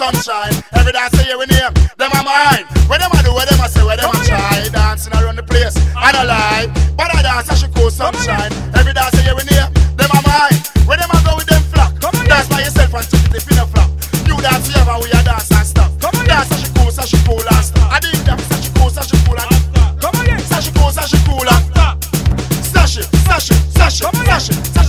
sunshine. Every dance I hear we name, them a mine. Where them a do, where them a say, where them a try. Dancing around the place, I don't lie. But I dance, I should cool sunshine. Every dance I hear we name, them a mine. Where them a go with them flock. Dance by yourself and check it you no flop. New dance we ever, we a dance and stuff. Dance, I should cool, I should cool and stuff. I dig them, I should cool, I should cool and Sashi cool, sashi cool and Sash it, sash it, sash it, sash it,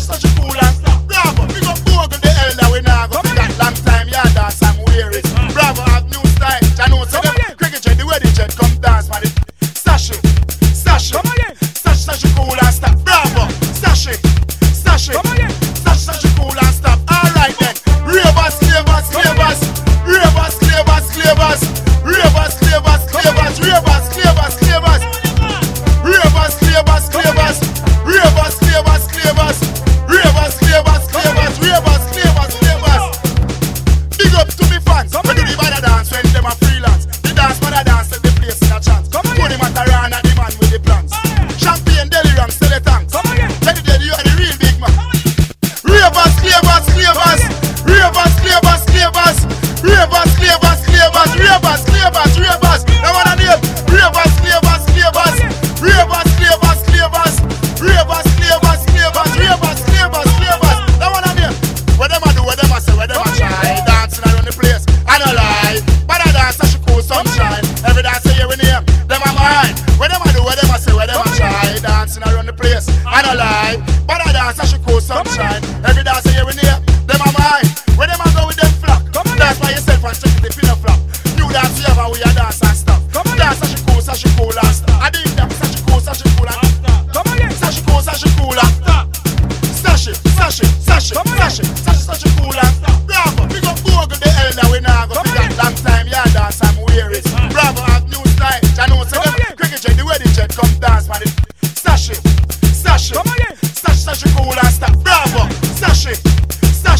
dancer, she cool sunshine. Every dancer here in here, them are mine. Where them a go with them flock. That's by yourself and check the pin flop. New dance, you have a way a dancer.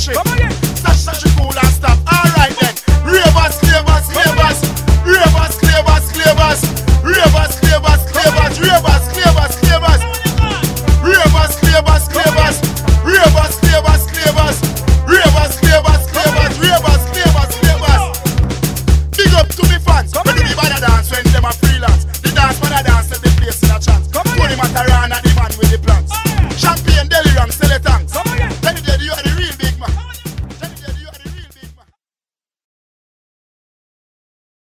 shit. Come on, cool and stop. Alright then. Ravers, clavers, clavers. Ravers, clavers, clavers. Ravers, clavers, clavers. Ravers, clavers, clavers. Ravers, clavers, clavers.